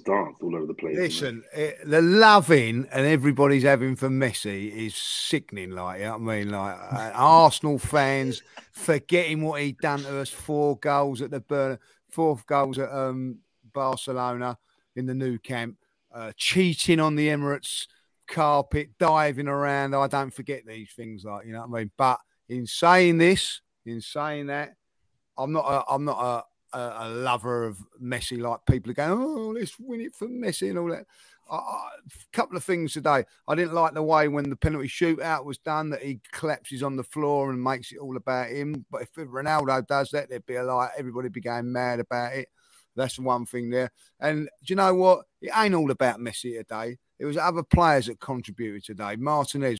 danced all over the place. Listen, it, the love-in and everybody's having for Messi is sickening. Like, you know I mean? Like, uh, Arsenal fans forgetting what he'd done to us. Four goals at the burn, fourth goals at um, Barcelona in the Nou Camp, uh, cheating on the Emirates carpet, diving around. I don't forget these things. Like, you know what I mean? But in saying this, in saying that, I'm not. A, I'm not a a, a, lover of Messi, like people are going, oh, let's win it for Messi and all that. A couple of things today. I didn't like the way when the penalty shootout was done that he collapses on the floor and makes it all about him. But if Ronaldo does that, there'd be a like everybody be going mad about it. That's one thing there. And do you know what? It ain't all about Messi today. It was other players that contributed today. Martinez